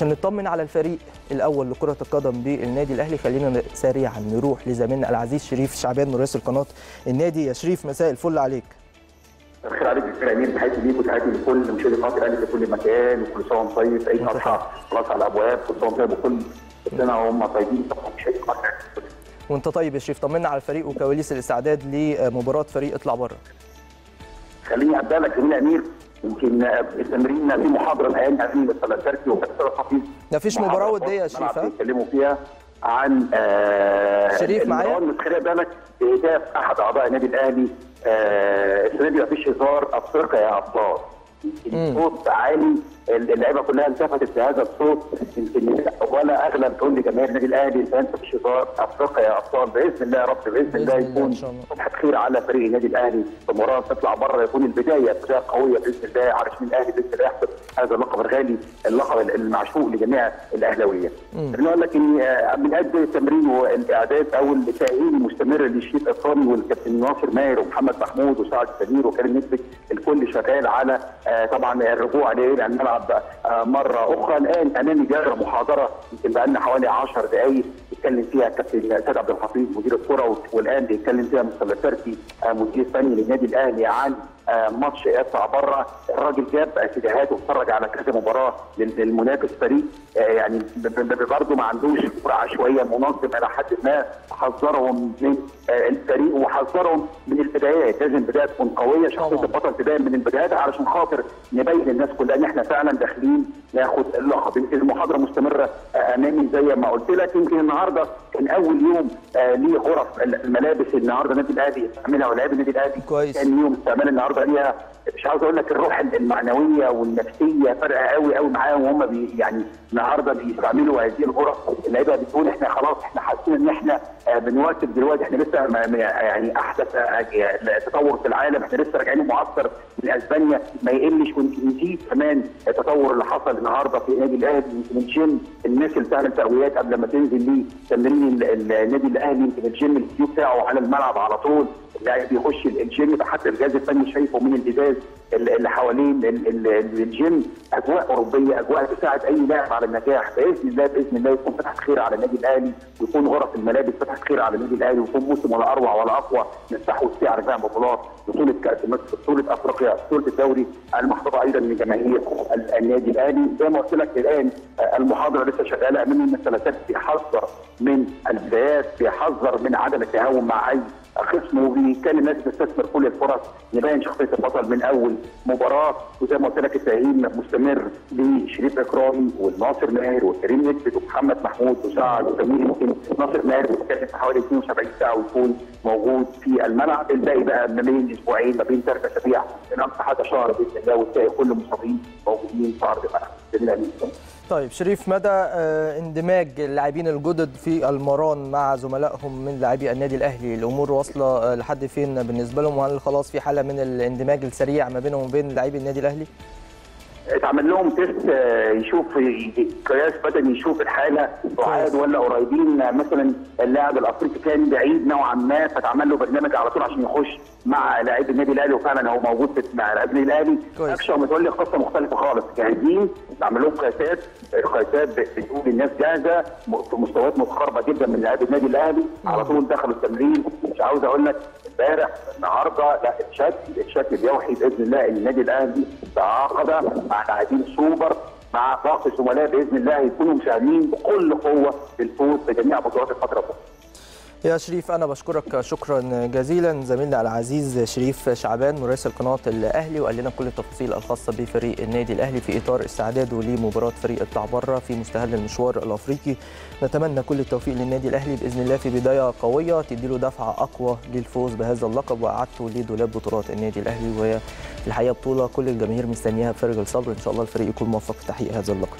عشان نطمن على الفريق الأول لكرة القدم بالنادي الأهلي. خلينا سريعا نروح لزميلنا العزيز شريف شعبان مراسل قناة النادي. يا شريف مساء الفل عليك. الخير عليك دكتور امين تحياتي ليك وتحياتي لكل مشاهدي قناة الأهلي في كل مكان وكل سنه وأنتم طيب اي فرحه خلاص على الأبواب كل سنه طيب وكل سنة وهم طيبين. طبعا مشاهدي قناه وأنت طيب يا شريف. طمنا على الفريق وكواليس الاستعداد لمباراة فريق اطلع بره. خليني أبدأ لك جميل أمير. يمكن التمرين في محاضرة الآن امين الثلاثي وكابتن حفيظ مفيش مباراة ودية يا شريف بيتكلموا فيها عن آه شريف معايا؟ بس خلي بالك باهداف أحد أعضاء النادي الأهلي. آه السنة دي مفيش هزار أفريقيا يا أبطال. الصوت عالي. اللعيبة كلها التفتت لهذا الصوت. يمكن ولا اغلب تقول لجماهير النادي الأهلي انت مفيش هزار أفريقيا يا أبطال. بإذن الله يا رب بإذن الله يكون صبحه خير على فريق النادي الأهلي. في مباراه تطلع بره يكون البداية بدايه قوية بإذن الله علشان الأهلي بإذن الله يحصل هذا اللقب الغالي اللقب المعشوق لجميع الأهلاوية. خليني أقول لك إن من قد التمرين والإعداد أو التأهيل المستمر للشيخ الثاني والكابتن ناصر ماهر ومحمد محمود وسعد سمير وكريم نسبك الكل شغال على طبعا الرجوع إلى الملعب مرة أخرى الآن أمامي جاره محاضرة يمكن بقى لنا حوالي 10 دقائق بيتكلم فيها الكابتن سيد عبد الحفيظ مدير الكرة والآن بيتكلم فيها مستر تركي مدير فني للنادي الأهلي عن ماتش يطلع بره الراجل جاب اتجاهات واتفرج على كذا مباراة للمنافس فريق. يعني برضه ما عندوش كره عشوائيه منظم إلى حد ما حذرهم من الفريق وحذرهم من البدايات لازم البداية تكون قوية شخصية البطل تبان من البدايات علشان خاطر نبين للناس كلها إن إحنا فعلا داخلين ناخد اللقب. المحاضرة مستمرة أمامي زي ما قلت لك. يمكن النهارده كان أول يوم ليه غرف الملابس النهارده النادي الأهلي استعملها ولاعيبه النادي الأهلي كويس. كان يوم استعمال النهارده ليها مش عاوز أقول لك الروح المعنوية والنفسية فارقه قوي قوي معاهم. وهم يعني النهارده بيستعملوا هذه الغرف اللعيبه بتقول إحنا خلاص إحنا حاسين ان إحنا بنواكب دلوقتي إحنا لسه يعني احدث تطور في العالم إحنا لسه راجعين معسكر من أسبانيا ما يقلش ونزيد كمان التطور اللي حصل النهارده في النادي الأهلي يمكن الجيم الناس اللي بتعمل تقويات قبل ما تنزل ليه تمرين النادي الأهلي يمكن الجيم الكيو بتاعه على الملعب على طول اللاعب بيخش الجيم حتى الجهاز الفني شايفه من الازاز اللي حوالين الجيم أجواء أوروبية أجواء تساعد أي لاعب على النجاح بإذن الله بإذن الله يكون فتحة خير على النادي الأهلي ويكون غرف الملابس فتحة خير على النادي الأهلي ويكون موسم ولا أروع ولا أقوى نفتحه فيه على جميع بطولات بطولة كأس مصر بطولة أفريقيا بطولة الدوري المحفوظه أيضا من جماهير النادي الأهلي. زي ما قلت لك الآن المحاضرة لسه شغالة امام المثلثات بيحذر من البدايات بيحذر من عدم التهاون مع أي خصم وبيتكلم ناس بتستثمر كل الفرص. نبين شخصية البطل من أول مباراة. وزي ما قلت لك التأهيل مستمر. لشريف اكرامي والناصر ماهر وكريم نكبت ومحمد محمود وسعد وسمير يمكن ناصر ماهر بيتكلم في حوالي 72 ساعة ويكون موجود في الملعب. الباقي بقى ما بين أسبوعين ما بين ثلاث اسابيع من أقصى حاجة شهر بإذن الله وتلاقي كل المصابين موجودين في أرض الملعب. طيب شريف مدى اندماج اللاعبين الجدد في المران مع زملائهم من لاعبي النادي الأهلي؟ الأمور واصلة لحد فين بالنسبة لهم؟ وهل خلاص في حالة من الاندماج السريع ما بينهم وبين لاعبي النادي الأهلي؟ اتعمل لهم test يشوف قياس بدني يشوف الحالة بعاد ولا قريبين مثلا اللاعب الأفريقي كان بعيد نوعا ما فتعمل له برنامج على طول عشان يخش مع لاعبي النادي الأهلي وفعلا هو موجود مع لاعبي النادي الأهلي. اكشن متولي قصة مختلفة خالص. جاهزين نعمل لهم قياسات القياسات بتقول الناس جاهزة في مستويات متقاربة جدا من لاعبي النادي الأهلي. على طول دخلوا التمرين مش عاوز أقول لك امبارح النهارده لا الشكل الشكل بيوحي بإذن الله إن النادي الأهلي تعاقد مع لاعبين سوبر مع باقي الزملاء بإذن الله يكونوا مساهمين بكل قوة للفوز بجميع بطولات الفترة القادمة. يا شريف أنا بشكرك شكرا جزيلا. زميلنا العزيز شريف شعبان مراسل قناة الأهلي وقال لنا كل التفاصيل الخاصة بفريق النادي الأهلي في إطار استعداده لمباراة فريق اطلع بره في مستهل المشوار الأفريقي. نتمنى كل التوفيق للنادي الأهلي بإذن الله في بداية قوية. تديله دفعة أقوى للفوز بهذا اللقب واعادته لدولاب بطولات النادي الأهلي. وهي الحقيقة بطولة كل الجماهير مستنياها بفارغ الصبر. إن شاء الله الفريق يكون موفق في تحقيق هذا اللقب.